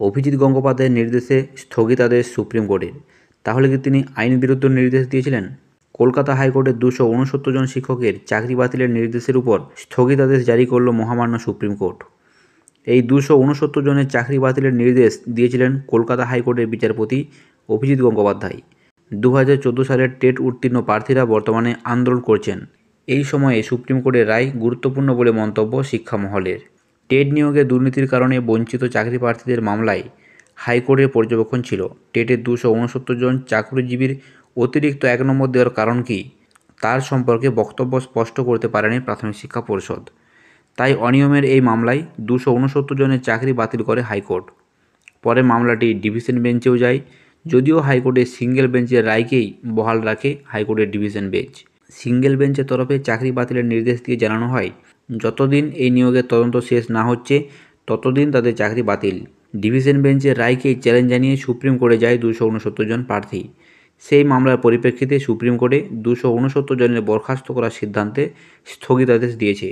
অভিজিৎ গঙ্গোপাধ্যায়ের নির্দেশে স্থগিতাদেশ সুপ্রিম কোর্টের। তাহলে কি তিনি আইন বিরুদ্ধ নির্দেশ দিয়েছিলেন? কলকাতা হাইকোর্টের দুশো উনসত্তর জন শিক্ষকের চাকরি বাতিলের নির্দেশের উপর স্থগিতাদেশ জারি করল মহামান্য সুপ্রিম কোর্ট। এই দুশো উনসত্তর জনের চাকরি বাতিলের নির্দেশ দিয়েছিলেন কলকাতা হাইকোর্টের বিচারপতি অভিজিৎ গঙ্গোপাধ্যায়। দু হাজার চোদ্দ সালের টেট উত্তীর্ণ প্রার্থীরা বর্তমানে আন্দোলন করছেন। এই সময়ে সুপ্রিম কোর্টের রায় গুরুত্বপূর্ণ বলে মন্তব্য শিক্ষা মহলের টেট নিয়োগে দুর্নীতির কারণে বঞ্চিত চাকরি প্রার্থীদের মামলায় হাইকোর্টের পর্যবেক্ষণ ছিল। টেটের দুশো উনসত্তর জন চাকরিজীবীর অতিরিক্ত এক নম্বর দেওয়ার কারণ কি, তার সম্পর্কে বক্তব্য স্পষ্ট করতে পারেনি প্রাথমিক শিক্ষা পরিষদ। তাই অনিয়মের এই মামলায় দুশো উনসত্তর জনের চাকরি বাতিল করে হাইকোর্ট। পরে মামলাটি ডিভিশন বেঞ্চেও যায়, যদিও হাইকোর্টের সিঙ্গেল বেঞ্চের রায়কেই বহাল রাখে হাইকোর্টের ডিভিশন বেঞ্চ। সিঙ্গেল বেঞ্চের তরফে চাকরি বাতিলের নির্দেশ দিয়ে জানানো হয় যতদিন এই নিয়োগের তদন্ত শেষ না হচ্ছে, ততদিন তাদের চাকরি বাতিল। ডিভিশন বেঞ্চের রায়কে চ্যালেঞ্জ জানিয়ে সুপ্রিম কোর্টে যায় দুশো উনসত্তর জন প্রার্থী। সেই মামলার পরিপ্রেক্ষিতে সুপ্রিম কোর্টে দুশো উনসত্তর জনের বরখাস্ত করার সিদ্ধান্তে স্থগিতাদেশ দিয়েছে।